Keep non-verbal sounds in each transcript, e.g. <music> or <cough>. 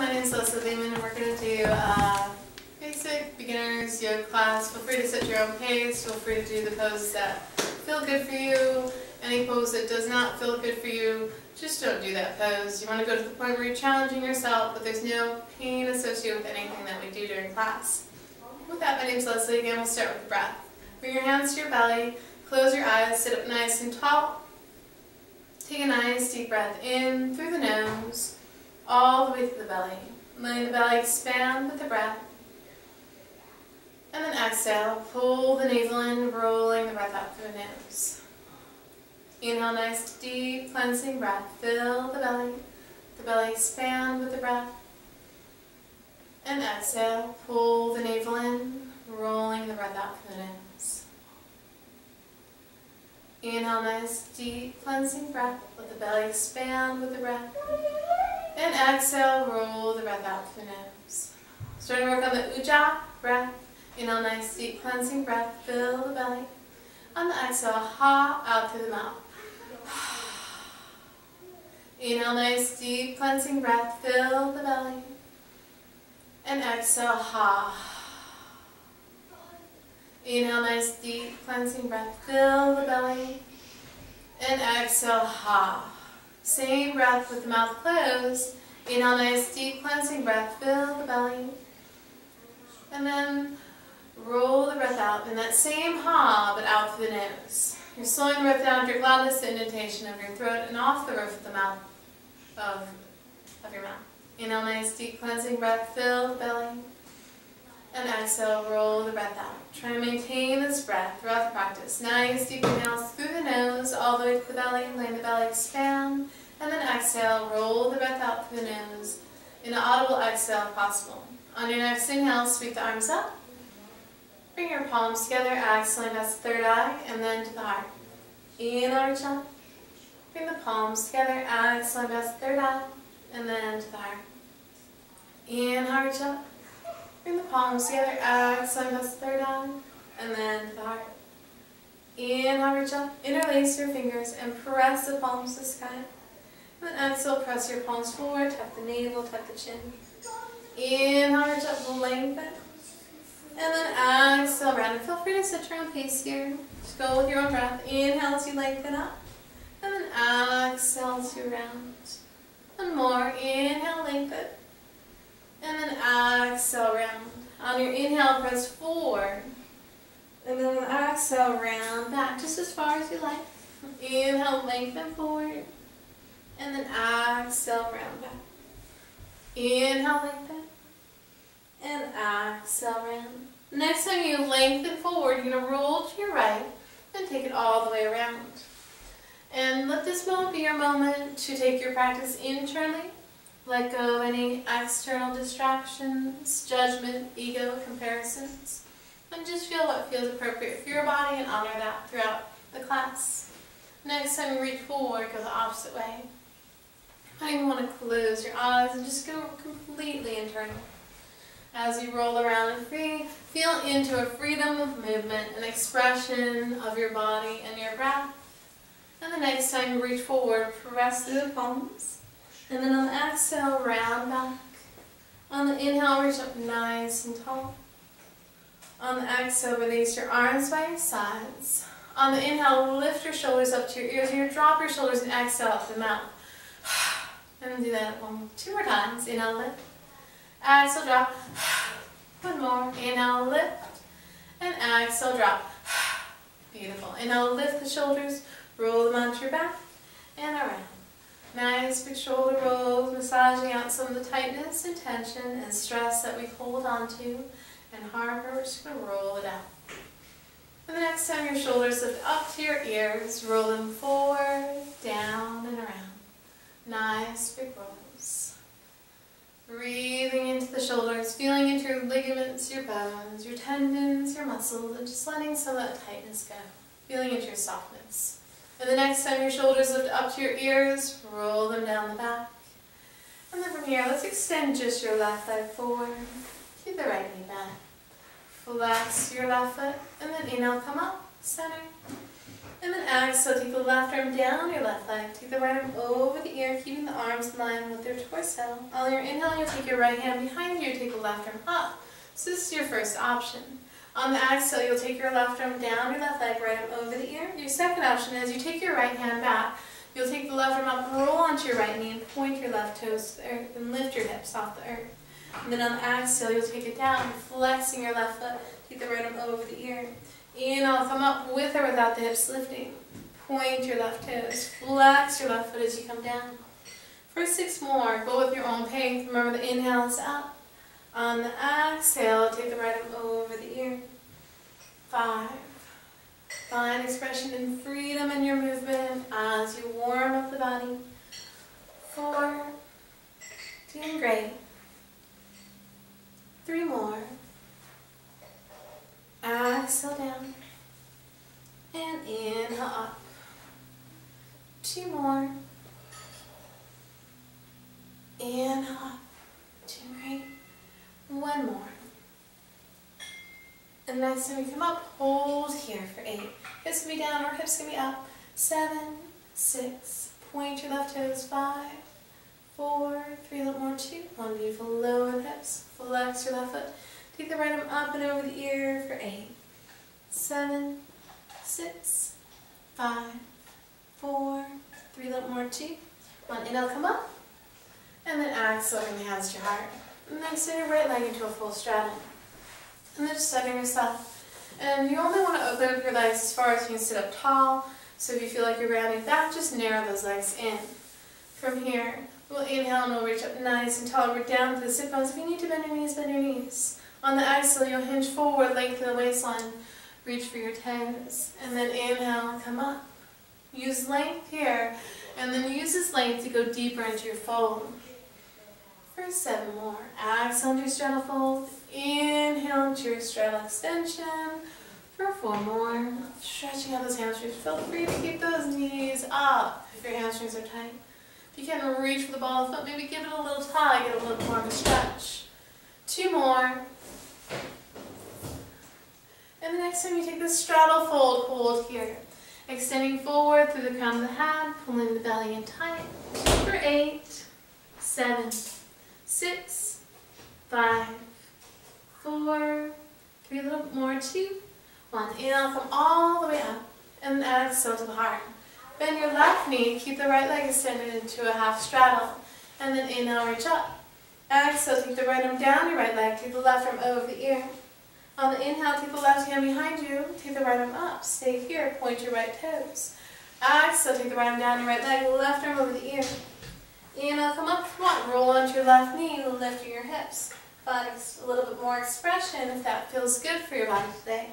my name is Leslie Lehman and we're going to do a basic beginner's yoga class. Feel free to set your own pace. Feel free to do the poses that feel good for you. Any pose that does not feel good for you, just don't do that pose. You want to go to the point where you're challenging yourself, but there's no pain associated with anything that we do during class. With that, my name is Leslie. Again, we'll start with the breath. Bring your hands to your belly. Close your eyes. Sit up nice and tall. Take a nice deep breath in through the nose all the way to the belly. Letting the belly expand with the breath. And then exhale, pull the navel in, rolling the breath out through the nose. Inhale, nice deep cleansing breath. Fill the belly. The belly expand with the breath. And exhale, pull the navel in, rolling the breath out through the nose. Inhale, nice deep cleansing breath. Let the belly expand with the breath. And exhale, roll the breath out through the nose. Starting to work on the ujjayi breath. Inhale, nice deep cleansing breath. Fill the belly. On the exhale, ha out through the mouth. Inhale, nice deep cleansing breath. Fill the belly. And exhale, ha. Inhale, nice deep cleansing breath. Fill the belly. And exhale, ha. Same breath with the mouth closed. Inhale, nice deep cleansing breath. Fill the belly. And then roll the breath out in that same ha, but out through the nose. You're slowing the breath down to your glottis, the indentation of your throat, and off the roof of the mouth, of, of your mouth. Inhale, nice deep cleansing breath. Fill the belly. And exhale, roll the breath out. Try to maintain this breath throughout the practice. Nice deep inhales through the nose, all the way to the belly, letting the belly expand. And then exhale, roll the breath out through the nose. In an audible exhale if possible. On your next inhale, sweep the arms up. Bring your palms together, exhaling past the third eye, and then to the heart. Inhale, reach up. Bring the palms together, exhaling past the third eye, and then to the heart. Inhale, reach up. Bring the palms together, exhaling past the third eye, and then to the heart. Inhale, reach up, interlace your fingers, and press the palms to the sky. And exhale, press your palms forward, tap the navel, tap the chin. Inhale, reach up, lengthen. And then exhale, round. And feel free to sit your own pace here. Just go with your own breath. Inhale as you lengthen up. And then exhale to round. One more. Inhale, lengthen. And then exhale, round. On your inhale, press forward. And then exhale, round back just as far as you like. Inhale, lengthen forward. And then exhale, round back. Inhale, lengthen. And exhale, round. Next time you lengthen forward, you're going to roll to your right and take it all the way around. And let this moment be your moment to take your practice internally. Let go of any external distractions, judgment, ego, comparisons. And just feel what feels appropriate for your body and honor that throughout the class. Next time you reach forward, go the opposite way. Might even want to close your eyes and just go completely internal. As you roll around and free, feel into a freedom of movement, an expression of your body and your breath. And the next time you reach forward, press through the palms. And then on the exhale, round back. On the inhale, reach up nice and tall. On the exhale, release your arms by your sides. On the inhale, lift your shoulders up to your ears. You drop your shoulders and exhale up the mouth. <sighs> And do that one, two more times. Inhale, lift. Exhale, drop. One more. Inhale, lift. And exhale, drop. Beautiful. Inhale, lift the shoulders. Roll them onto your back. And around. Nice big shoulder rolls, massaging out some of the tightness and tension and stress that we hold onto and harbor. We're just going to roll it out. And the next time your shoulders lift up to your ears, roll them forward, down, and around. Nice big rolls. Breathing into the shoulders, feeling into your ligaments, your bones, your tendons, your muscles, and just letting some of that tightness go. Feeling into your softness. And the next time your shoulders lift up to your ears, roll them down the back. And then from here, let's extend just your left leg forward. Keep the right knee back. Flex your left foot, and then inhale, come up, center. And then exhale, take the left arm down your left leg. Take the right arm over the ear, keeping the arms in line with your torso. On your inhale, you'll take your right hand behind you, take the left arm up. So this is your first option. On the exhale, you'll take your left arm down your left leg, right arm over the ear. Your second option is you take your right hand back. You'll take the left arm up, roll onto your right knee, and point your left toes to the earth, and lift your hips off the earth. And then on the exhale, you'll take it down, flexing your left foot, take the right arm over the ear. Inhale, come up with or without the hips lifting. Point your left toes, flex your left foot as you come down. For six more, go with your own pace. Remember the inhale is up. On the exhale, take the right arm over the ear. Five. Find expression and freedom in your movement as you warm up the body. Four. Doing great. Three more. Exhale down. And inhale up. Two more. Inhale up. Two great. One more. And next time you come up, hold here for eight. Hips can be down or hips can be up. Seven, six, point your left toes. Five, four, three, a little more, two. One beautiful lower the hips. Flex your left foot. Take the right arm up and over the ear for eight, seven, six, five, four, three, a little more, two. One, inhale, come up. And then exhale, bring the hands to your heart. And then send your right leg into a full straddle. And then just setting yourself. And you only want to open up your legs as far as you can sit up tall. So if you feel like you're rounding back, just narrow those legs in. From here, we'll inhale and we'll reach up nice and tall. We're down to the sit bones. If you need to bend your knees, bend your knees. On the exhale, you'll hinge forward, lengthen the waistline. Reach for your toes. And then inhale, come up. Use length here. And then use this length to go deeper into your fold. For seven more. Exhale into your straddle fold. Inhale into your straddle extension. For four more. Stretching out those hamstrings. Feel free to keep those knees up if your hamstrings are tight. If you can reach for the ball of the foot, maybe give it a little tug, get a little more of a stretch. Two more. And the next time you take the straddle fold, hold here. Extending forward through the crown of the head, pulling the belly in tight. For eight, seven, six, five, four, three, a little more, two, one. Inhale, come all the way up, and exhale to the heart. Bend your left knee, keep the right leg extended into a half straddle, and then inhale, reach up. Exhale, take the right arm down your right leg, take the left arm over the ear. On the inhale, take the left hand behind you, take the right arm up, stay here, point your right toes. Exhale, take the right arm down your right leg, left arm over the ear. Inhale, come up, on, roll onto your left knee, lifting your hips. Find a little bit more expression if that feels good for your body today.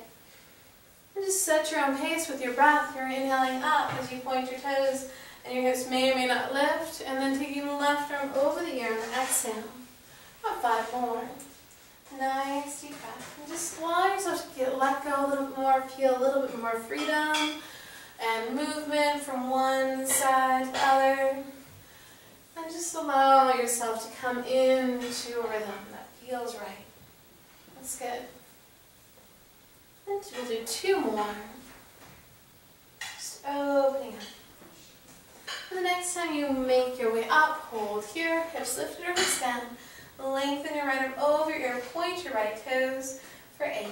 And just set your own pace with your breath. You're inhaling up as you point your toes and your hips may or may not lift. And then taking the left arm over the ear exhale. About five more. Nice deep breath. And just allow yourself to get, let go a little bit more, feel a little bit more freedom and movement from one side to the other. And just allow yourself to come into a rhythm that feels right. That's good. And we'll do two more. Just opening up. And the next time you make your way up, hold here, hips lifted or down. Lengthen your right arm over your ear, point your right toes for eight.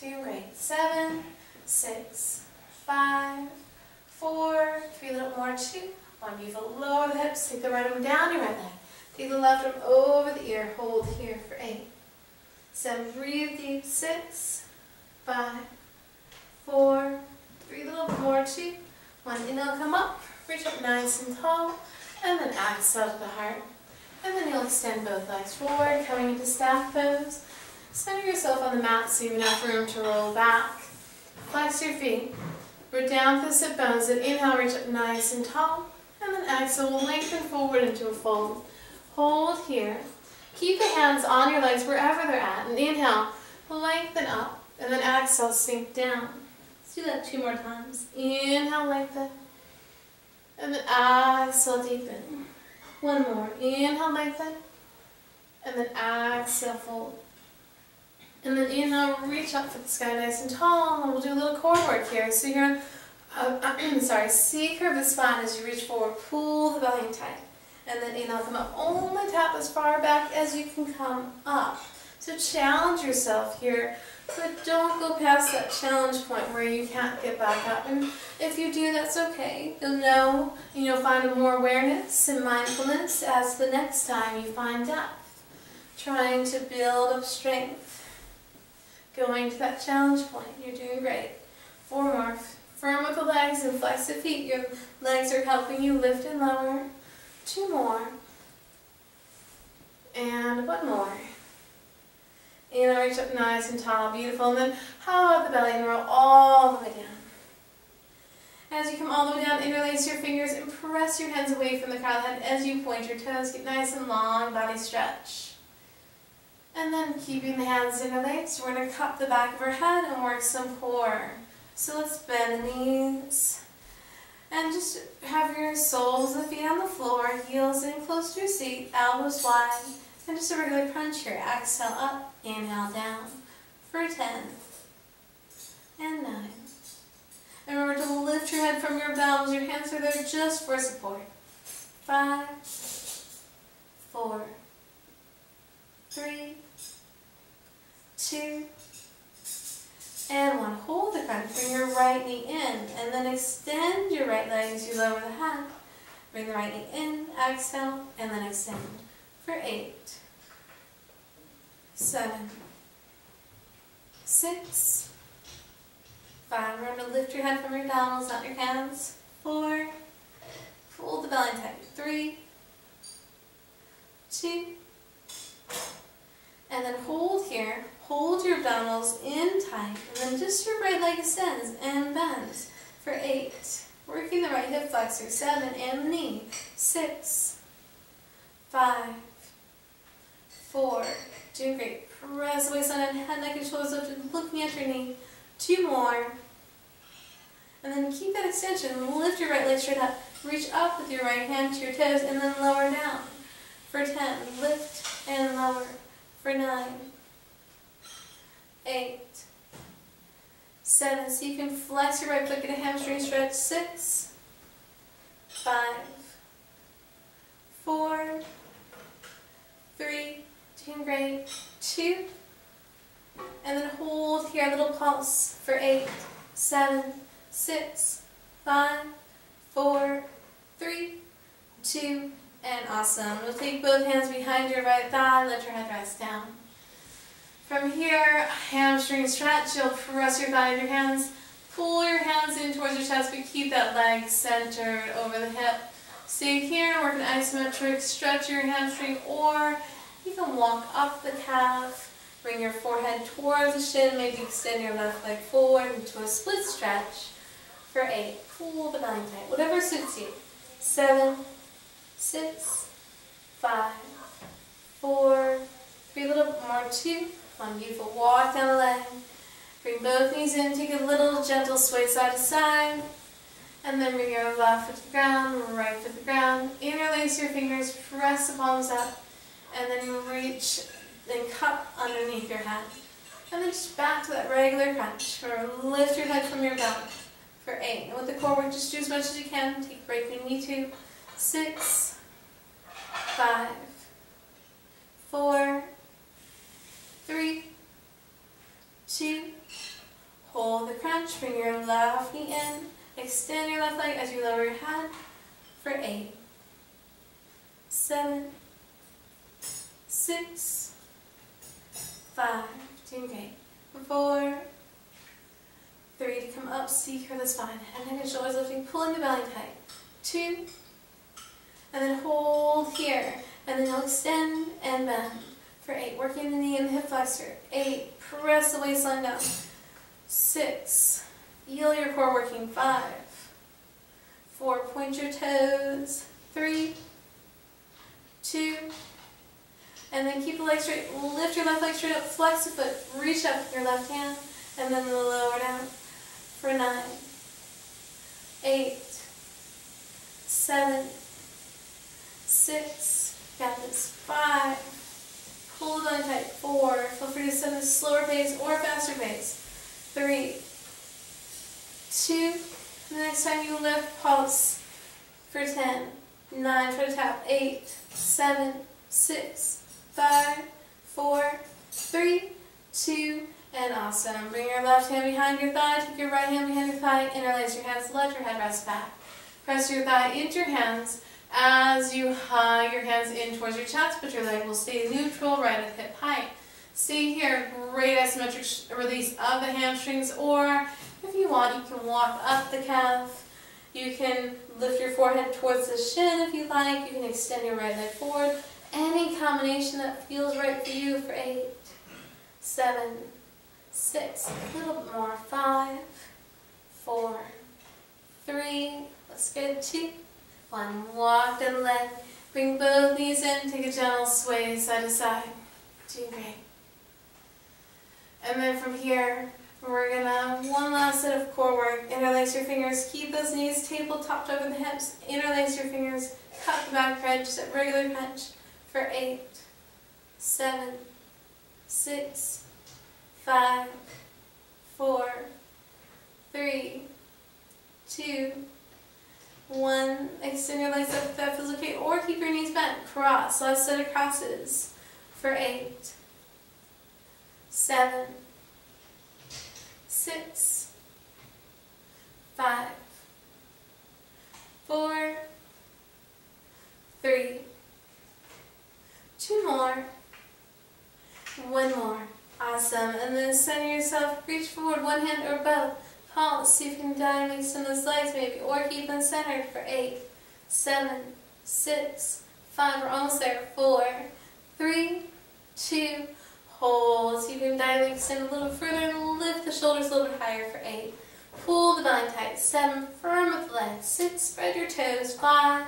Great. Seven, six, five, four, three, a little more, two. One, beautiful. Lower the hips, take the right arm down your right leg. Take the left arm over the ear, hold here for eight. Seven, breathe deep. Six, five, four, three, a little more, two. One, inhale, come up, reach up nice and tall, and then exhale to the heart. And then you'll extend both legs forward, coming into staff pose. Center yourself on the mat so you have enough room to roll back. Flex your feet. Root down to the sit bones and inhale, reach up nice and tall. And then exhale, we'll lengthen forward into a fold. Hold here. Keep the hands on your legs wherever they're at. And inhale, lengthen up. And then exhale, sink down. Let's do that two more times. Inhale, lengthen. And then exhale, deepen. One more. Inhale, lengthen. And then exhale, fold. And then inhale, reach up for the sky nice and tall. And we'll do a little core work here. So you're uh, <clears throat> sorry, C curve the spine as you reach forward, pull the belly tight. And then inhale, come up, only tap as far back as you can come up. So challenge yourself here, but don't go past that challenge point where you can't get back up. And if you do, that's okay. You'll know, and you'll find more awareness and mindfulness as the next time you find depth. Trying to build up strength. Going to that challenge point, you're doing great. Four more. Firm with the legs and flex the feet. Your legs are helping you lift and lower. Two more. And one more. And reach up nice and tall, beautiful. And then how about the belly and roll all the way down. As you come all the way down, interlace your fingers and press your hands away from the crown of the head as you point your toes. Get nice and long, body stretch. And then keeping the hands interlaced, we're going to cup the back of our head and work some core. So let's bend the knees. And just have your soles of the feet on the floor, heels in close to your seat, elbows wide. And just a regular crunch here. Exhale up, inhale down for 10 and 9. And remember to lift your head from your bells. Your hands are there just for support. Five, four, three, two, and one. Hold the crunch. Bring your right knee in. And then extend your right leg as you lower the head. Bring the right knee in. Exhale. And then extend. For eight. Seven. Six. Five. Remember to lift your head from your abdominals, not your hands. Four. Pull the belly tight. Three. Two. And then hold here. Hold your abdominals in tight. And then just your right leg extends and bends for eight. Working the right hip flexor. Seven and knee. Six. Five. Four. Doing great. Press the waistline and head, neck, and shoulders and looking at your knee. Two more. And then keep that extension. Lift your right leg straight up. Reach up with your right hand to your toes and then lower down. For 10, lift and lower. For 9, 8, 7. So you can flex your right foot, get a hamstring stretch. 6, 5, 4, 3, doing great. 2, and then hold here, a little pulse for 8, 7, 6, 5, 4, 3, 2, and awesome. We'll take both hands behind your right thigh, let your head rest down. From here, hamstring stretch, you'll press your thigh in your hands, pull your hands in towards your chest, but keep that leg centered over the hip. Stay here and work an isometric, stretch your hamstring, or you can walk up the calf, bring your forehead towards the shin, maybe extend your left leg forward into a split stretch for eight. Pull the belly tight, whatever suits you. Seven, six, five, four, three, a little more, two, one, beautiful. Walk down the leg. Bring both knees in, take a little gentle sway side to side. And then bring your left foot to the ground, right foot to the ground. Interlace your fingers, press the palms up, and then reach and cup underneath your head. And then just back to that regular crunch. Or lift your head from your belly for eight. And with the core work, just do as much as you can. Take a break when you need to. Six, five, four, three, two, hold the crunch, bring your left knee in, extend your left leg as you lower your head for eight, seven, six, five, doing great, four, three, to come up, C curve the spine, head, neck, and shoulders lifting, pulling the belly tight, two, and then hold here, and then you'll extend and bend for eight, working the knee and the hip flexor, eight, press the waistline down, six, heel your core working, five, four, point your toes, three, two, and then keep the leg straight, lift your left leg straight up, flex the foot, reach up with your left hand, and then lower down for nine, eight, seven, six, got this, five, hold on tight, four, feel free to send a slower pace or faster pace, three, two, The next time you lift, pulse for 10, 9, try to tap, 8, 7, 6, 5, 4, 3, 2, and awesome. Bring your left hand behind your thigh, take your right hand behind your thigh, interlace your hands, let your head rest back. Press your thigh into your hands as you hug your hands in towards your chest, but your leg will stay neutral right at hip height. Stay here, great isometric release of the hamstrings, or if you want, you can walk up the calf. You can lift your forehead towards the shin if you like. You can extend your right leg forward. Any combination that feels right for you for eight, seven, six, a little bit more, five, four, three, let's get two, one, walk and leg, bring both knees in, take a gentle sway side to side, doing great. And then from here, we're gonna, have one last set of core work, interlace your fingers, keep those knees topped over the hips, interlace your fingers, cut the back edge, just a regular punch for eight, seven, six, five, four, three, two, one. Extend your legs up if that feels okay, or keep your knees bent. Cross. Last set of crosses for eight, seven, six, five, four, three, two more, one more. Awesome. And then center yourself, reach forward, one hand or both. Pulse, see if you can dive some of those legs maybe, or keep them centered for eight, seven, six, five, we're almost there, four, three, two, hold. See if you can dive extend a little further and lift the shoulders a little bit higher for eight. Pull the belly tight, seven, firm with the legs, six, spread your toes, five,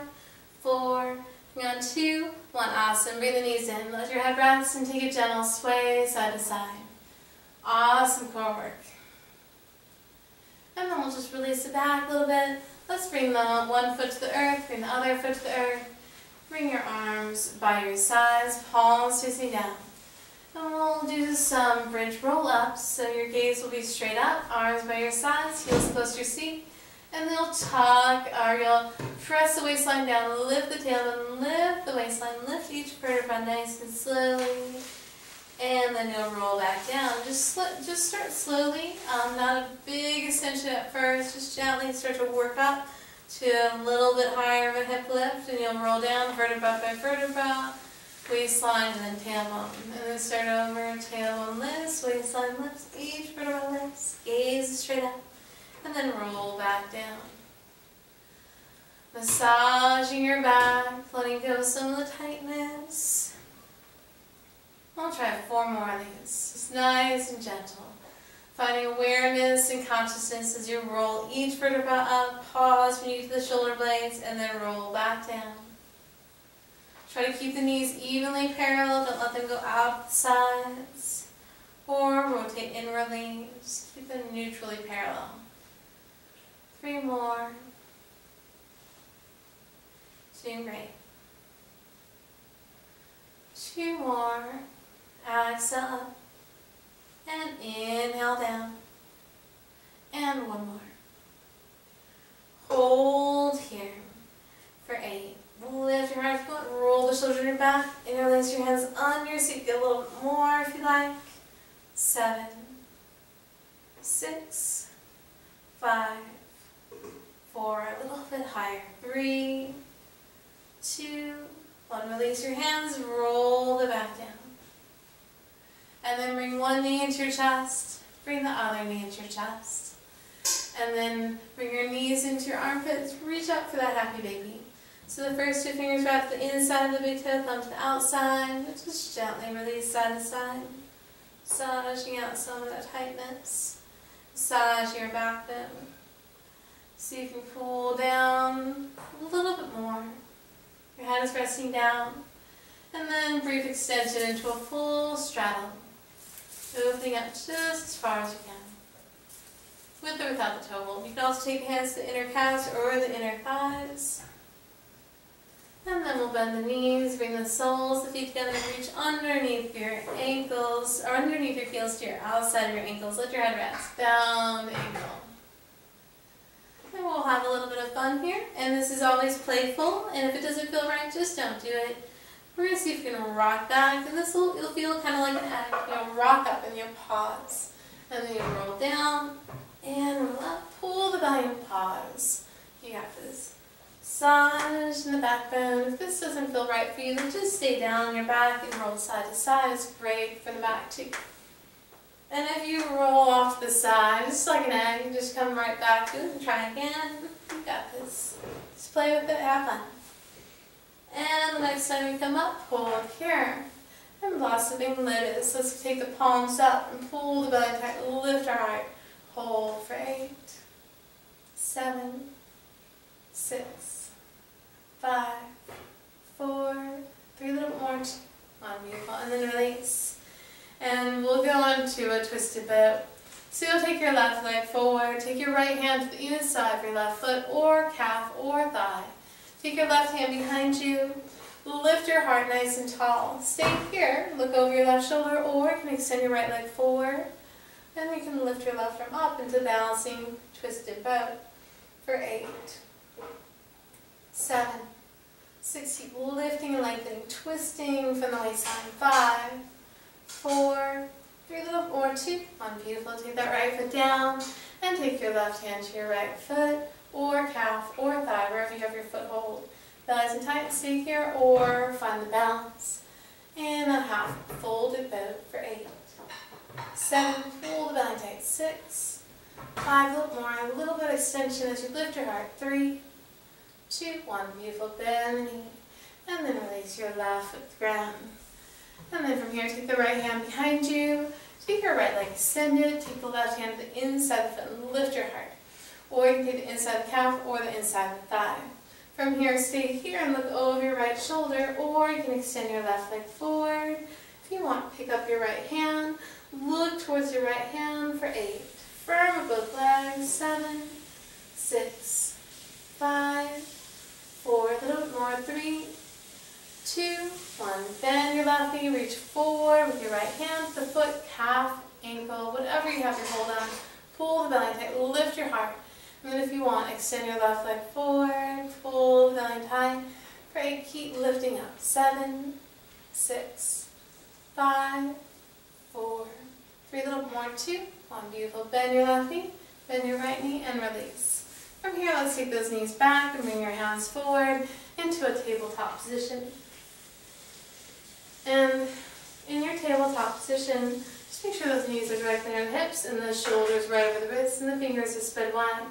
four, on, two, one, awesome. Bring the knees in. Let your head rest and take a gentle sway side to side. Awesome core work. And then we'll just release it back a little bit. Let's bring the one foot to the earth, bring the other foot to the earth. Bring your arms by your sides, palms facing down. And we'll do some bridge roll-ups. So your gaze will be straight up, arms by your sides, heels close to your seat. And then you'll tuck, or you'll press the waistline down, lift the tailbone, lift the waistline, lift each vertebra nice and slowly. And then you'll roll back down. Just just start slowly, um, not a big extension at first, just gently start to work up to a little bit higher of a hip lift, and you'll roll down vertebra by vertebra, waistline, and then tailbone. And then start over, tailbone lifts, waistline lifts, each vertebra lifts, gaze straight up and then roll back down. Massaging your back, letting go of some of the tightness. I'll try four more of these. Just nice and gentle. Finding awareness and consciousness as you roll each vertebra up, pause when you get to the shoulder blades, and then roll back down. Try to keep the knees evenly parallel, don't let them go out the sides. Or rotate inwardly, just keep them neutrally parallel. Three more. Doing great. Two more. Exhale up. And inhale down. And one more. Hold here for eight. Lift your heart foot, roll the shoulders in your back, interlace your hands on your seat. Get a little more if you like. Seven, six, five, four, a little bit higher. Three, two, one. Release your hands, roll the back down. And then bring one knee into your chest, bring the other knee into your chest. And then bring your knees into your armpits, reach up for that happy baby. So the first two fingers wrap the inside of the big toe, thumb to the outside. Just gently release side to side. Massaging out some of that tightness. Massage your back bone. See if you can pull down a little bit more. Your head is resting down. And then brief extension into a full straddle. Opening up just as far as you can. With or without the toe hold. You can also take hands to the inner calves or the inner thighs. And then we'll bend the knees, bring the soles the feet together, and reach underneath your ankles, or underneath your heels to your outside of your ankles. Let your head rest. Down ankle. And we'll have a little bit of fun here. And this is always playful. And if it doesn't feel right, just don't do it. We're going to see if we can rock back. And this will you'll feel kind of like an egg. You'll rock up and you'll pause. And then you roll down and up. Pull the belly and pause. You got this. Massage in the backbone. If this doesn't feel right for you, then just stay down on your back and roll side to side. It's great for the back too. And if you roll off the side, just like an egg, just come right back to it and try again. You got this. Just play with it, have fun. And the next time you come up, hold here. And blossoming lotus. Let's take the palms up and pull the belly tight. Lift our heart. Hold for eight, seven, six, five, four, three little more. One, beautiful. And then release. And we'll go on to a twisted boat. So you'll take your left leg forward, take your right hand to the inside of your left foot or calf or thigh. Take your left hand behind you, lift your heart nice and tall. Stay here, look over your left shoulder or you can extend your right leg forward. And we can lift your left arm up into balancing twisted boat for eight, seven, six, keep lifting and lengthening, twisting from the waistline, five, four, three little more, two, one, beautiful, take that right foot down, and take your left hand to your right foot, or calf, or thigh, wherever you have your foothold. Bellies and tight, stay here, or find the balance. And a half folded boat for eight, seven, pull the belly tight, six, five, a little more, a little bit of extension as you lift your heart, three, two, one, beautiful, bend the knee, and then release your left foot to the ground. And then from here, take the right hand behind you, take your right leg extended, take the left hand to the inside of the foot and lift your heart. Or you can take the inside of the calf or the inside of the thigh. From here, stay here and look over your right shoulder, or you can extend your left leg forward. If you want, pick up your right hand, look towards your right hand for eight. Firm both legs, seven, six, five, four, a little bit more, three, two, one. Bend your left knee, reach forward with your right hand, the foot, calf, ankle, whatever you have your hold on. Pull the belly tight, lift your heart. And then if you want, extend your left leg forward, pull the belly tight. Great, keep lifting up. Seven, six, five, four, three little more, two, one. Beautiful. Bend your left knee, bend your right knee, and release. From here, let's take those knees back and bring your hands forward into a tabletop position. And in your tabletop position, just make sure those knees are directly on the hips and the shoulders right over the wrists and the fingers are spread wide.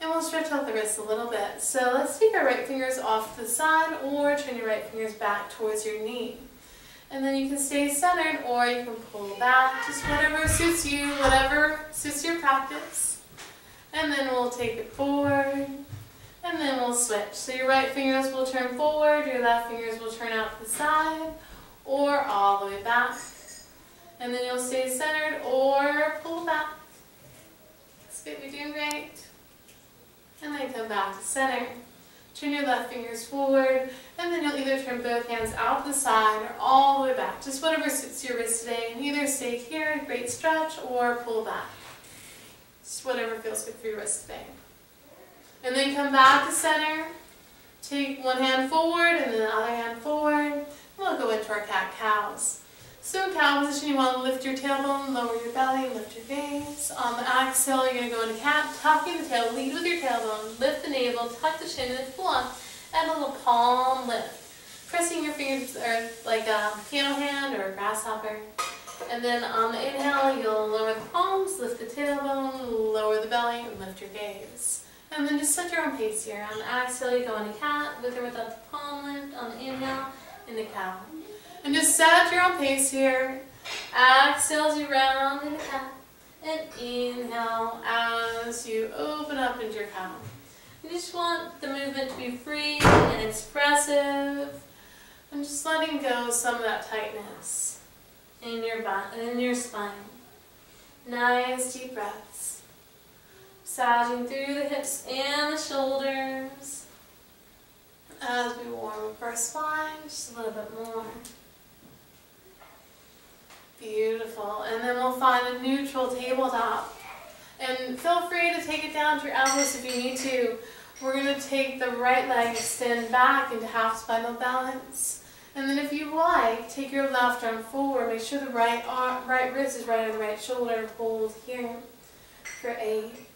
And we'll stretch out the wrists a little bit. So let's take our right fingers off the side or turn your right fingers back towards your knee. And then you can stay centered or you can pull back, just whatever suits you, whatever suits your practice. And then we'll take it forward and then we'll switch. So your right fingers will turn forward, your left fingers will turn out to the side or all the way back. And then you'll stay centered or pull back. That's good, you're doing great. And then come back to center. Turn your left fingers forward, and then you'll either turn both hands out to the side or all the way back. Just whatever suits your wrist today. And either stay here, great stretch, or pull back. Just whatever feels good for your wrist today. And then come back to center. Take one hand forward and then the other hand forward. We'll go into our cat-cows. So cow position, you want to lift your tailbone, lower your belly, lift your gaze. On the exhale, you're going to go into cat, tucking the tail, lead with your tailbone, lift the navel, tuck the chin, and pull up, and a little palm lift. Pressing your fingers to the earth like a piano hand or a grasshopper. And then on the inhale, you'll lower the palms, lift the tailbone, lower the belly, and lift your gaze. And then just set your own pace here. On the exhale, you go into cat, with or without the palm lift. On the inhale, into cow. And just set your own pace here. Exhale as you round into cat. And inhale as you open up into your cow. You just want the movement to be free and expressive. And just letting go some of that tightness in your, in your spine. Nice deep breaths. Massaging through the hips and the shoulders. As we warm up our spine, just a little bit more. Beautiful. And then we'll find a neutral tabletop. And feel free to take it down to your elbows if you need to. We're going to take the right leg, extend back into half spinal balance. And then if you like, take your left arm forward. Make sure the right arm, right wrist is right on the right shoulder. Hold here for eight,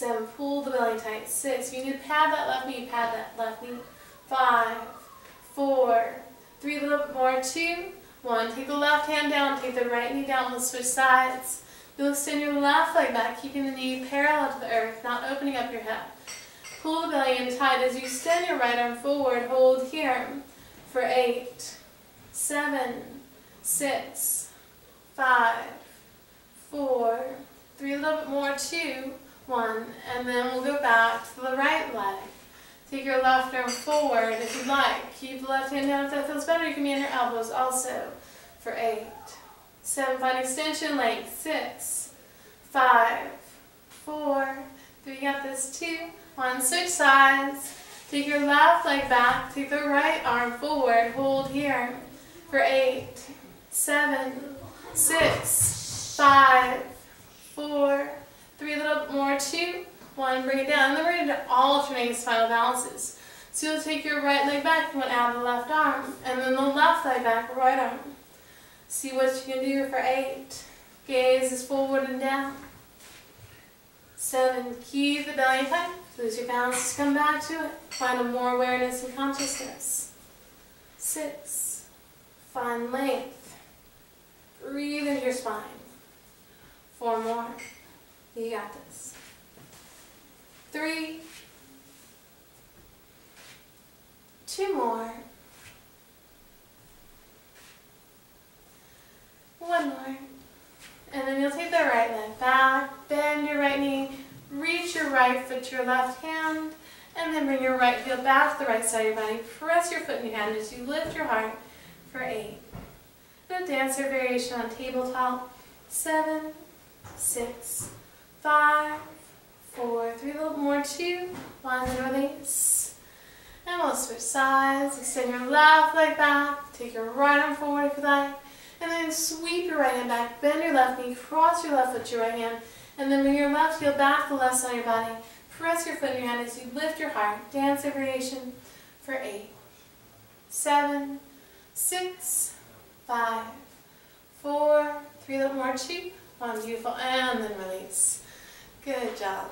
seven. Pull the belly tight. Six. You need to pad that left knee, pad that left knee. Five, four, three. A little bit more. Two, one. Take the left hand down. Take the right knee down. We'll switch sides. You'll extend your left leg back, keeping the knee parallel to the earth, not opening up your hip. Pull the belly in tight as you extend your right arm forward. Hold here for eight, seven, six, five, four, three, a little bit more, two, one, and then we'll go back to the right leg. Take your left arm forward if you'd like. Keep the left hand down if that feels better. You can be on your elbows also for eight, seven, find extension length, six, five, four, three, got this, two, one, switch sides. Take your left leg back, take the right arm forward, hold here for eight, seven, six, five, four, three, a little bit more, one, bring it down. And then we're going to alternate spinal balances. So you'll take your right leg back, want to add the left arm, and then the left leg back, right arm. See what you can do for eight. Gaze is forward and down. Seven, keep the belly tight. Lose your balance, come back to it. Find a more awareness and consciousness. Six, find length. Breathe into your spine. Four more. You got this. Three. Two more. One more. And then you'll take the right leg back, bend your right knee, reach your right foot to your left hand, and then bring your right heel back to the right side of your body. Press your foot in your hand as you lift your heart for eight. The dancer variation on tabletop. Seven, six, five, four, three, a little more, two, one, and release. And we'll switch sides. Extend your left leg back. Take your right arm forward if you like. And then sweep your right hand back, bend your left knee, cross your left foot to your right hand, and then bring your left heel back to the left side of your body. Press your foot in your hand as you lift your heart. Dance variation for eight, seven, six, five, four, three, a little more, two, one, beautiful, and then release. Good job.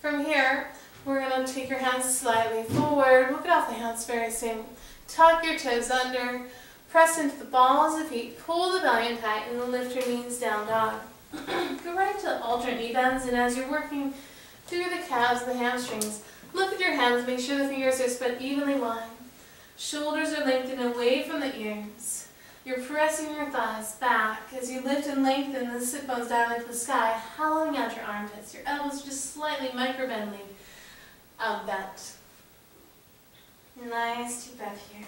From here, we're going to take your hands slightly forward. We'll get off the hands very soon. Tuck your toes under. Press into the balls of the feet, pull the belly in tight, and lift your knees down dog. <clears throat> Go right to alternate knee bends, and as you're working through the calves and the hamstrings, look at your hands, make sure the fingers are spread evenly wide. Shoulders are lengthened away from the ears. You're pressing your thighs back as you lift and lengthen the sit bones down into the sky, hollowing out your armpits. Your elbows just slightly micro-bending out bent. Nice deep breath here.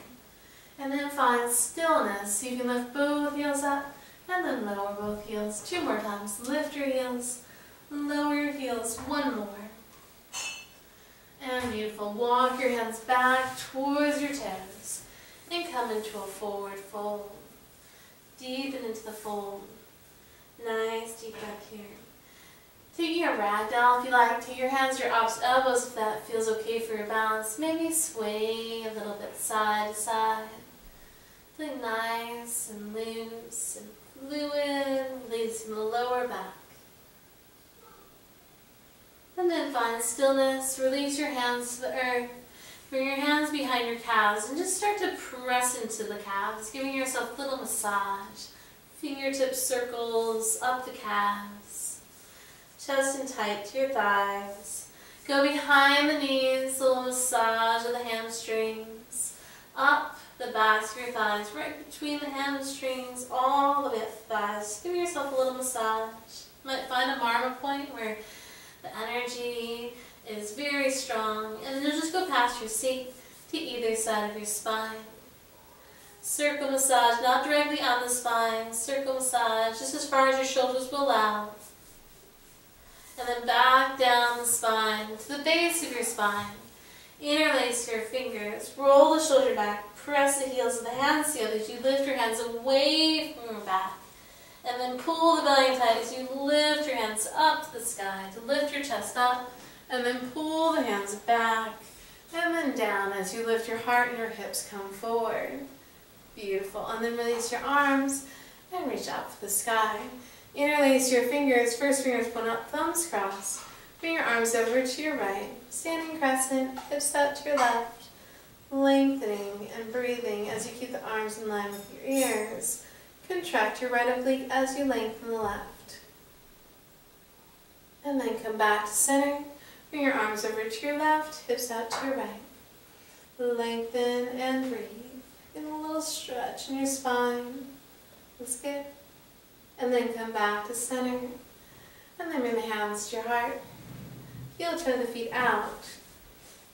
And then find stillness. You can lift both heels up and then lower both heels. Two more times. Lift your heels, lower your heels. One more. And beautiful. Walk your hands back towards your toes and come into a forward fold. Deepen into the fold. Nice deep breath here. Taking a ragdoll if you like. Take your hands your opposite elbows if that feels okay for your balance. Maybe sway a little bit side to side feeling nice and loose and fluid, from the lower back. And then find stillness, release your hands to the earth. Bring your hands behind your calves and just start to press into the calves, giving yourself a little massage. Fingertip circles up the calves. Chest and tight to your thighs. Go behind the knees, a little massage of the hamstrings. Up the backs of your thighs, right between the hamstrings, all the way up the thighs. Give yourself a little massage. You might find a marma point where the energy is very strong, and then just go past your seat to either side of your spine. Circle massage, not directly on the spine, circle massage, just as far as your shoulders will allow. And then back down the spine to the base of your spine. Interlace your fingers, roll the shoulder back, press the heels of the hands together as you lift your hands away from your back And then pull the belly tight as you lift your hands up to the sky to lift your chest up. And then pull the hands back and then down as you lift your heart and your hips come forward. Beautiful. And then release your arms and reach up to the sky. Interlace your fingers. First fingers point up, thumbs cross. Bring your arms over to your right. Standing crescent, hips out to your left. Lengthening and breathing as you keep the arms in line with your ears. Contract your right oblique as you lengthen the left. And then come back to center. Bring your arms over to your left, hips out to your right. Lengthen and breathe. Get a little stretch in your spine. That's good. And then come back to center. And then bring the hands to your heart. Heel turn the feet out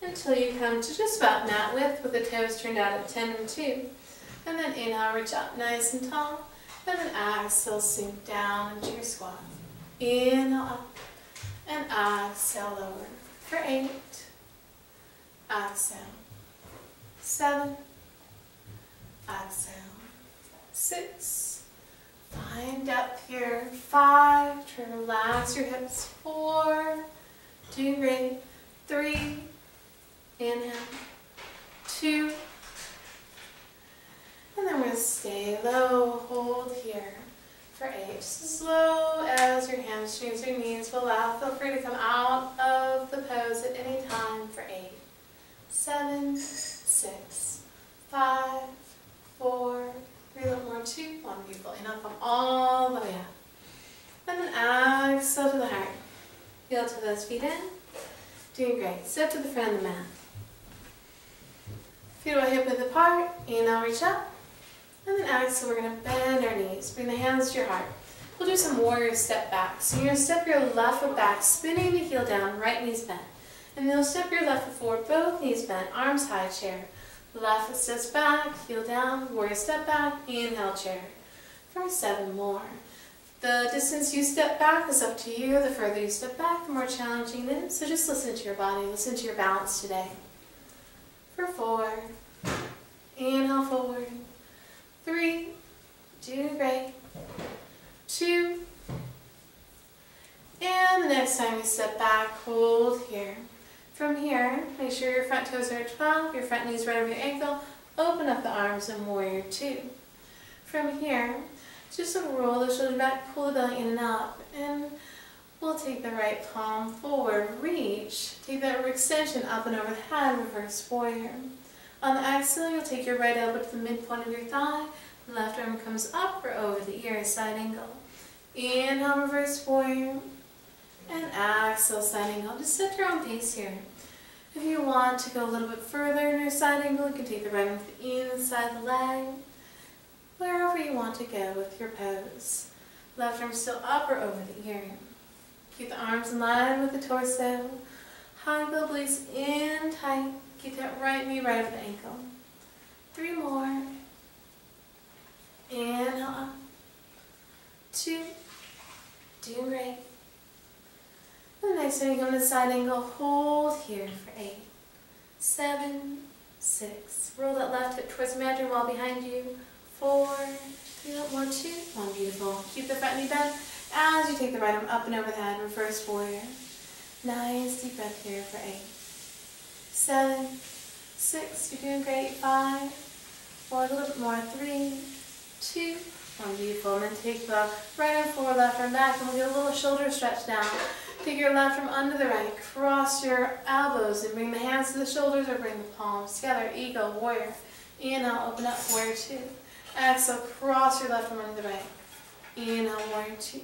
until you come to just about mat width with the toes turned out at 10 and 2. And then inhale, reach up nice and tall. And then exhale, sink down into your squat. Inhale up and exhale lower for 8. Exhale. 7. Exhale. 6. Find up here. 5. Try to relax your hips. 4. Doing great. Three. Inhale. Two. And then we're going to stay low. Hold here for eight. As low as your hamstrings or knees will allow. Feel free to come out of the pose at any time for eight. Seven. Six. Five. Four. Three. Little more. Two. One. Beautiful. Inhale. Come all the way up. And then exhale to the heart. Feel to those feet in. Doing great. Step to the front of the mat. Feet are hip width apart. Inhale, reach up. And then exhale, we're going to bend our knees. Bring the hands to your heart. We'll do some warrior step back. So you're going to step your left foot back, spinning the heel down, right knee's bent. And then you'll step your left foot forward, both knees bent, arms high, chair. Left foot steps back, heel down, warrior step back, inhale, chair. For seven more. The distance you step back is up to you. The further you step back, the more challenging it is. So just listen to your body. Listen to your balance today. For four. Inhale forward. Doing great. Two. And the next time you step back, hold here. From here, make sure your front toes are at 12, your front knees right over your ankle. Open up the arms and warrior two. From here, just roll the shoulders back, pull the belly in and up, and we'll take the right palm forward, reach, take that extension up and over the head, reverse warrior. On the exhale, you'll take your right elbow to the midpoint of your thigh, left arm comes up or over the ear, side angle. Inhale, reverse warrior, and exhale, side angle. Just set your own pace here. If you want to go a little bit further in your side angle, you can take the right arm inside the leg, wherever you want to go with your pose. Left arm still up or over the ear. Keep the arms in line with the torso. Hug the obliques in tight. Keep that right knee right over the ankle. Three more. Inhale up. Two. Doing great. The next time you come to side angle, hold here for eight. Seven. Six. Roll that left hip towards the mat wall behind you four, one, two, one, beautiful. Keep the front knee bent as you take the right arm up and over the head, reverse warrior. Nice deep breath here for eight, seven, six, you're doing great, five, four, a little bit more, three, two, one, beautiful. And then take the right arm forward, left arm back, and we'll get a little shoulder stretch down. Take your left arm under the right, cross your elbows, and bring the hands to the shoulders or bring the palms together, eagle, warrior. Inhale, open up, warrior two. Exhale, cross your left arm under the right. Inhale, warrior two.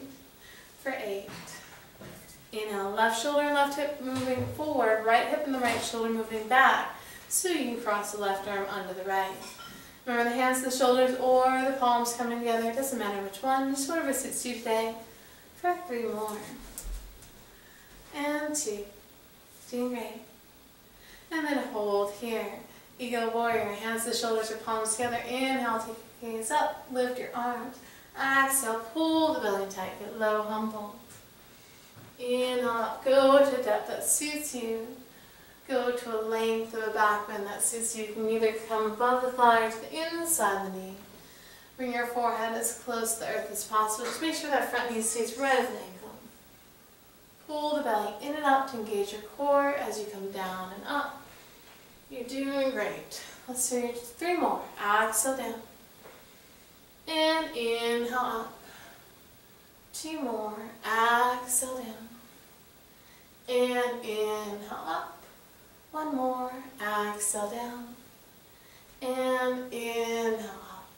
For eight. Inhale, left shoulder and left hip moving forward, right hip and the right shoulder moving back. So you can cross the left arm under the right. Remember the hands the shoulders or the palms coming together. It doesn't matter which one, just whatever suits you today. For three more. And two. Doing great. And then hold here. Eagle warrior, hands the shoulders or palms together. Inhale, take your Gaze up, lift your arms. Exhale, pull the belly tight, get low, humble. Inhale go to depth that suits you. Go to a length of a back bend that suits you. You can either come above the thigh or to the inside of the knee. Bring your forehead as close to the earth as possible. Just make sure that front knee stays right at the ankle. Pull the belly in and up to engage your core as you come down and up. You're doing great. Let's do three more. Exhale down. And inhale up. Two more. Exhale down. And inhale up. One more. Exhale down. And inhale up.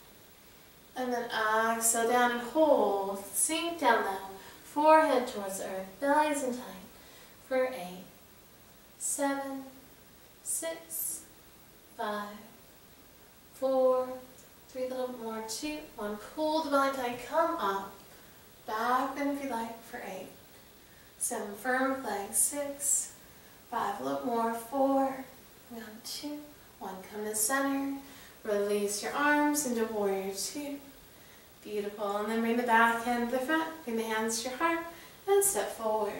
And then exhale down and hold. Sink down low. Forehead towards earth. belly is in tight. For eight, seven, six, five, four, three, little more, two, one. Pull the belly tight. Come up. Back bend if you like for eight. Seven, firm legs. Six, five, a little more. Four, one, two, one. Come to center. Release your arms into warrior two. Beautiful. And then bring the back hand to the front. Bring the hands to your heart and step forward.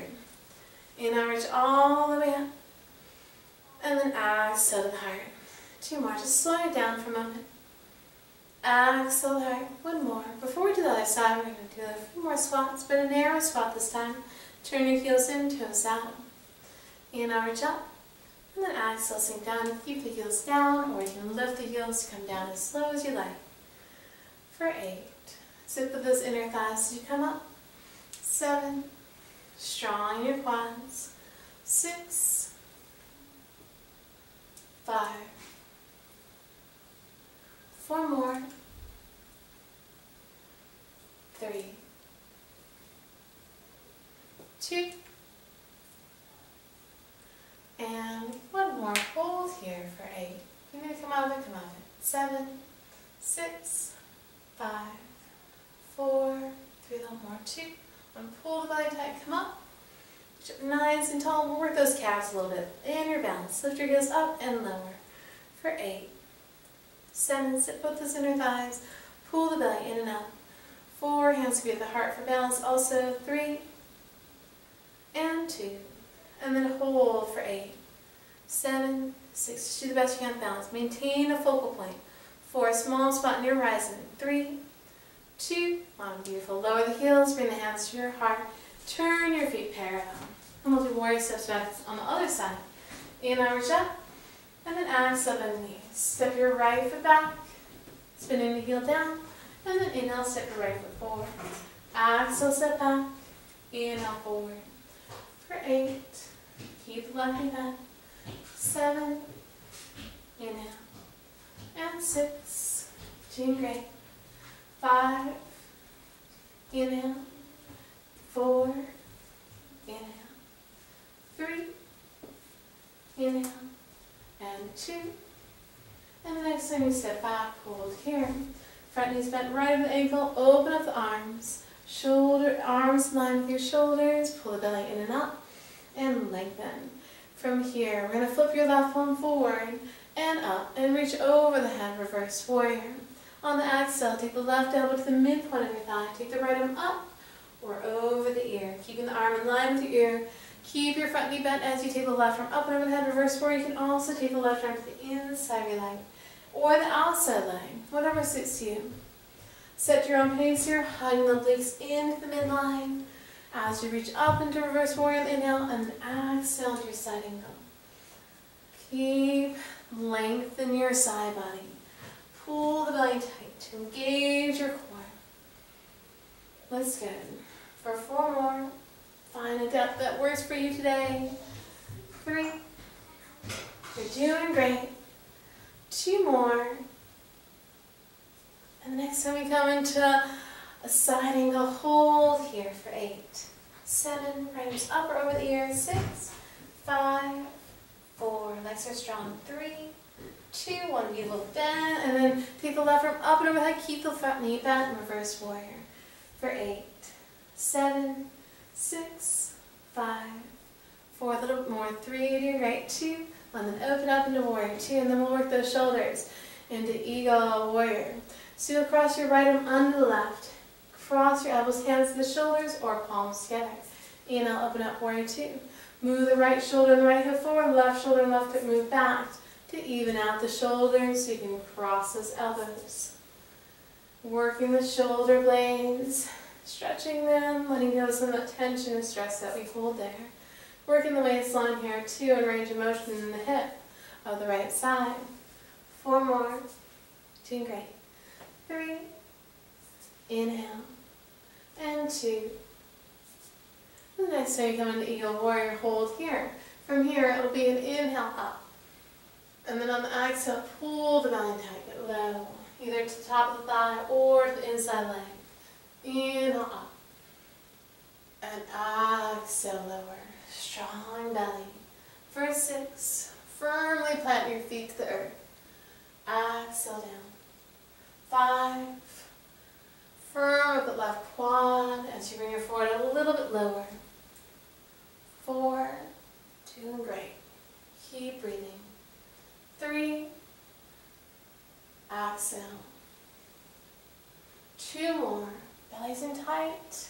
Inhale, reach all the way up. And then exhale to the heart. Two more. Just slow it down for a moment. Exhale the heart. One more. Before we do the other side, we're going to do a few more squats, but a narrow squat this time. Turn your heels in, toes out. Inhale, reach up. And then exhale, sink down. Keep the heels down, or you can lift the heels to come down as slow as you like. For eight. Sit with those inner thighs as you come up. Seven. Strong in your quads. Six. Five. Four more. Three. Two. And one more. Hold here for eight. You're going to come out of it, come out of it. Seven, six, five, four, three, little more, two. One, pull the belly tight, come up. Nice and tall. We'll work those calves a little bit. And your balance. Lift your heels up and lower. For eight, seven, sit both those inner thighs. Pull the belly in and up. Four, hands to be at the heart for balance. Also, three, and two. And then hold for eight, seven, six. Just do the best you can balance. Maintain a focal point. for a small spot near horizon. Three, two, one. Beautiful. Lower the heels, bring the hands to your heart. Turn your feet parallel. And we'll do warrior steps back on the other side. Inhale, reach up. And then bend the knees. Step your right foot back. Spinning the heel down. And then inhale, step your right foot forward. Exhale, step back. Inhale, forward. For eight. Keep knee bent. Seven. Inhale. And six. Doing great. Five. Inhale. Four. Inhale. Three. Inhale. And two. And the next time you step back, hold here. Front knees bent right over the ankle. Open up the arms. Shoulder, arms line with your shoulders. Pull the belly in and up. And lengthen. From here, we're going to flip your left palm forward and up and reach over the head, reverse warrior. On the exhale, take the left elbow to the midpoint of your thigh. Take the right arm up or over the ear, keeping the arm in line with your ear. Keep your front knee bent as you take the left arm up and over the head, reverse warrior. You can also take the left arm to the inside of your leg or the outside leg, whatever suits you. Set your own pace here, hugging the obliques into the midline. As you reach up into reverse warrior, inhale and exhale to your side angle. Keep lengthen your side body. Pull the belly tight to engage your core. Let's go. For four more, find a depth that works for you today. Three. You're doing great. Two more. And the next time we come into a side angle, hold here for eight, seven, right arms up or over the ears, six, five, four, legs are strong, three, two, one, beautiful. Bend, and then take the left arm up and over head, keep the front knee bent, and reverse warrior for eight, seven, six, five, four, a little bit more, three to your right, two, and then open up into warrior two, and then we'll work those shoulders into eagle warrior. So you'll cross your right arm under the left, cross your elbows, hands to the shoulders, or palms together. Inhale, open up, warrior two. Move the right shoulder and the right hip forward, left shoulder and left hip move back to even out the shoulders so you can cross those elbows. Working the shoulder blades, stretching them, letting go of some of that tension and stress that we hold there. Working the waistline here too and range of motion in the hip of the right side. Four more. Doing great. Three. Inhale. And two. The next time you come into Eagle Warrior, hold here. From here, it'll be an inhale up. And then on the exhale, pull the belly tight, get low. Either to the top of the thigh or the inside leg. Inhale up. And exhale lower. Strong belly. For six, firmly plant your feet to the earth. Exhale down. Five. Firm with the left quad as you bring your forward a little bit lower. Four. Doing great. Keep breathing. Three. Exhale. Two more. Belly's in tight.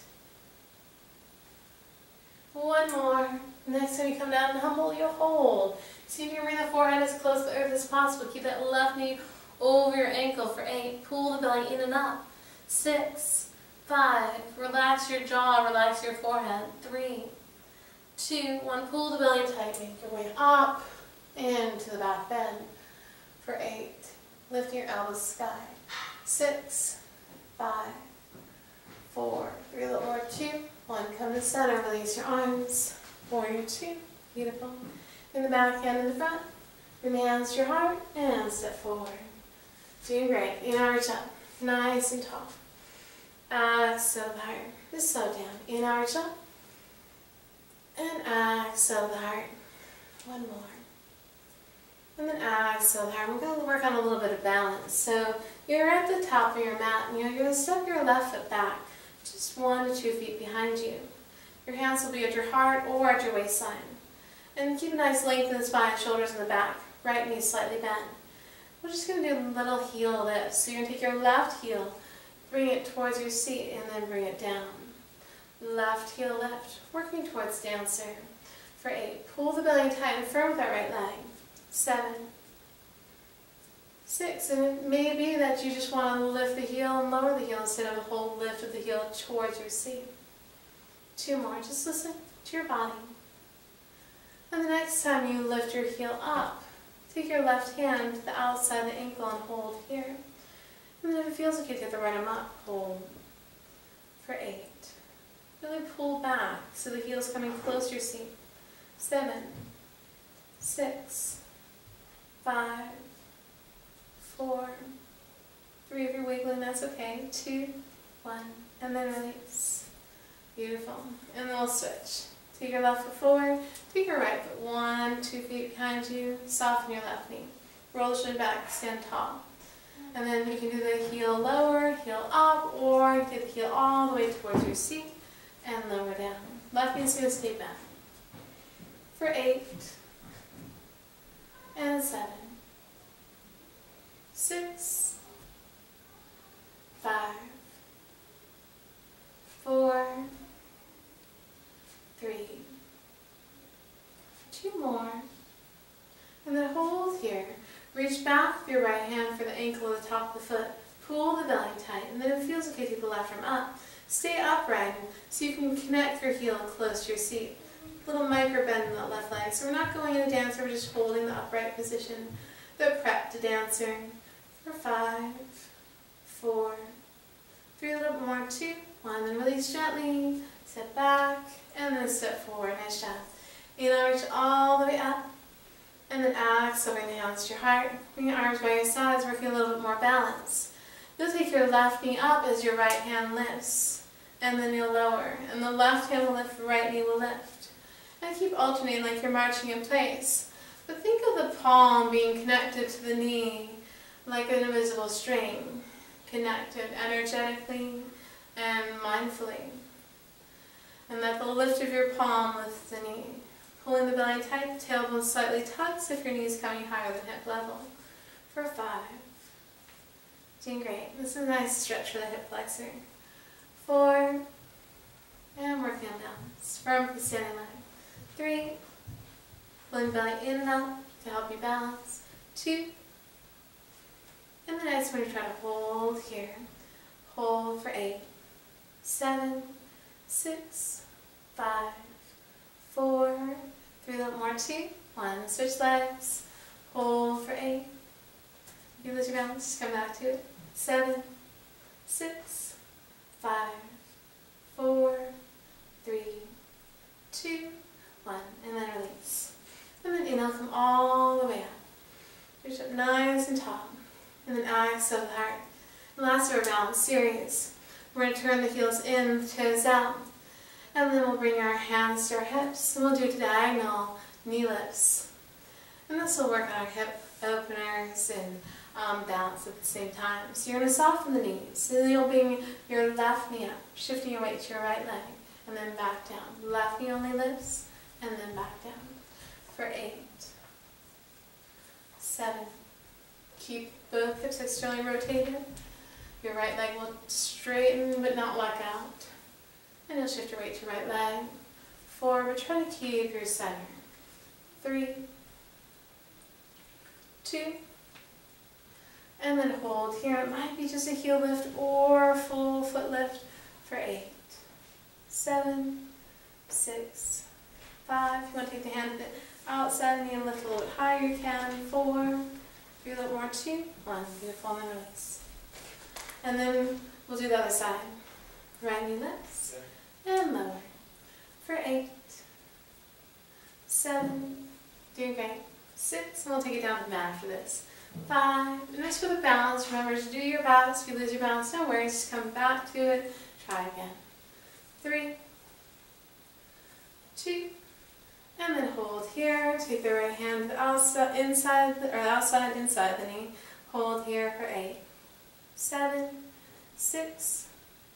One more. Next time you come down and humble, you hold. See if you can bring the forehead as close to the earth as possible. Keep that left knee over your ankle for eight. Pull the belly in and up. Six, five. Relax your jaw, relax your forehead. Three, two, one. Pull the belly tight. Make your way up into the back bend for eight. lift your elbows sky. Six, five, four, three, little more, two, one. Come to center, release your arms. Warrior two, beautiful. In the back and in the front. The hands to your heart and step forward. Doing great. In arch up, nice and tall. Exhale the heart. Just slow down. In arch up. And exhale the heart. One more. And then exhale the heart. We're going to work on a little bit of balance. So you're at the top of your mat and you're going to step your left foot back just one to two feet behind you. Your hands will be at your heart or at your waistline. And keep a nice length in the spine, shoulders in the back. Right knee slightly bent. We're just going to do a little heel lift. So you're going to take your left heel, bring it towards your seat, and then bring it down. Left heel lift, working towards dancer. For eight, pull the belly tight and firm with that right leg. Seven, six, and it may be that you just want to lift the heel and lower the heel instead of a whole lift of the heel towards your seat. Two more, just listen to your body. And the next time you lift your heel up, take your left hand to the outside of the ankle and hold here. And then if it feels like you get the right up, hold for eight. Really pull back so the heel's coming close to your seat. Seven, six, five, four, three. If you're wiggling, that's okay. Two, one, and then release. Beautiful. And then we'll switch. Take your left foot forward, take your right foot one, two feet behind you, soften your left knee. Roll the shin back, stand tall. And then you can do the heel lower, heel up, or get the heel all the way towards your seat and lower down. Left knee's going to stay back. For eight, and seven, six, five, four, three, two more, and then hold here. Reach back with your right hand for the ankle at the top of the foot. Pull the belly tight, and then it feels okay, take the left arm up. Stay upright so you can connect your heel close to your seat. Little micro bend in that left leg. So we're not going into dancer, we're just holding the upright position. The prep to dancer for five, four, three, a little more, two, one, then release gently, step back, and then step forward, nice job. Inhale, reach all the way up, and then exhale, bring the hands to your heart, bring your arms by your sides, working a little bit more balance. You'll take your left knee up as your right hand lifts, and then you'll lower, and the left hand will lift, the right knee will lift. And keep alternating like you're marching in place. But think of the palm being connected to the knee like an invisible string, connected energetically and mindfully. And that the lift of your palm lifts the knee. Pulling the belly tight, the tailbone slightly tucks if your knee is coming higher than hip level. For five. Doing great. This is a nice stretch for the hip flexor. Four. And working on balance. Firm the standing leg. Three. Pulling belly in and up to help you balance. Two. And the next one try to hold here. Hold for eight, seven, six, five, four, three, little more, two, one. Switch legs, hold for eight. You lose your balance, come back to it. Seven, six, five, four, three, two, one, and then release. And then inhale, come all the way up. Reach up nice and tall. And then exhale the heart. And last of our balance series. We're going to turn the heels in, the toes out. And then we'll bring our hands to our hips. And we'll do diagonal knee lifts. And this will work on our hip openers and um, balance at the same time. So you're going to soften the knees. So you'll bring your left knee up, shifting your weight to your right leg, and then back down. Left knee only lifts, and then back down. For eight, seven, keep both hips externally rotated. Your right leg will straighten but not lock out. And you'll shift your weight to your right leg. Four, but try to keep your center. Three, two, and then hold here. It might be just a heel lift or full foot lift for eight, seven, six, five. You want to take the hand outside and you lift a little bit higher, you can. Four, three, a little more. Two, one. Beautiful, and release. And then we'll do the other side. Right knee lifts and lower for eight, seven, doing great. Six, and we'll take it down to the mat after this. Five, and just for the balance, remember to do your balance. If you lose your balance, no worries, just come back to it. Try again. Three, two, and then hold here. Take the right hand outside, inside, the, or outside, inside the knee. Hold here for eight, seven, six,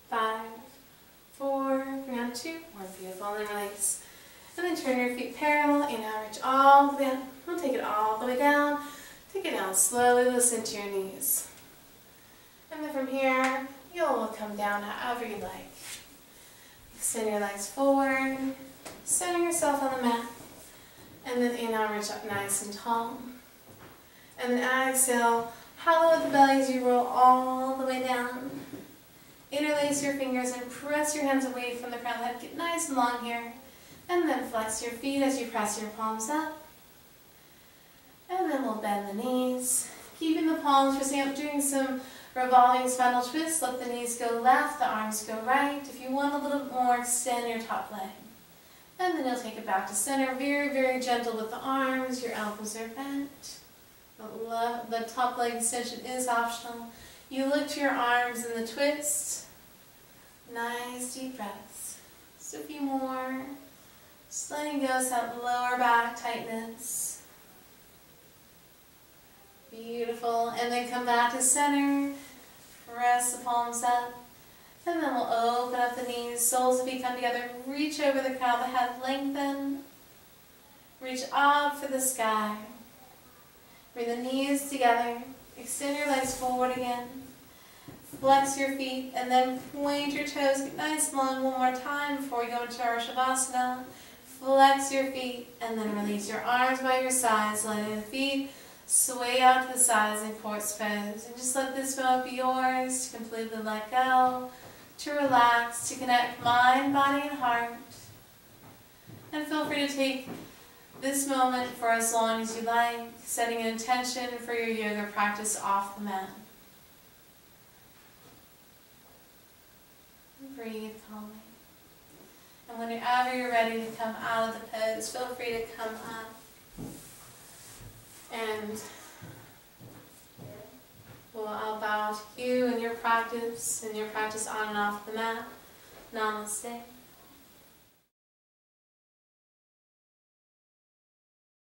five, four, on two, one, beautiful, and then release. And then turn your feet parallel, inhale, reach all the way up. We'll take it all the way down. Take it down slowly, listen to your knees. And then from here, you'll come down however you like. Extend your legs forward, center yourself on the mat, and then inhale, reach up nice and tall. And then exhale, hollow the belly as you roll all the way down. Interlace your fingers and press your hands away from the crown of the head. Get nice and long here. And then flex your feet as you press your palms up. And then we'll bend the knees. Keeping the palms facing up, doing some revolving spinal twists. Let the knees go left, the arms go right. If you want a little bit more, extend your top leg. And then you'll take it back to center. Very, very gentle with the arms. Your elbows are bent. The, top leg extension is optional. You lift your arms in the twist. Nice deep breaths. Just a few more. Just letting go of that lower back tightness. Beautiful. And then come back to center. Press the palms up. And then we'll open up the knees. Soles of feet come together. Reach over the crown of the head. Lengthen. Reach up for the sky. Bring the knees together. Extend your legs forward again. Flex your feet and then point your toes. Get nice and long one more time before we go into our Shavasana. Flex your feet and then release your arms by your sides, letting the feet sway out to the sides in corpse pose. And just let this moment be yours to completely let go, to relax, to connect mind, body, and heart. And feel free to take this moment for as long as you like, setting an intention for your yoga practice off the mat. Breathe calmly. And whenever you're ready to come out of the pose, feel free to come up. And well, I'll bow to you and your practice, and your practice on and off the mat. Namaste.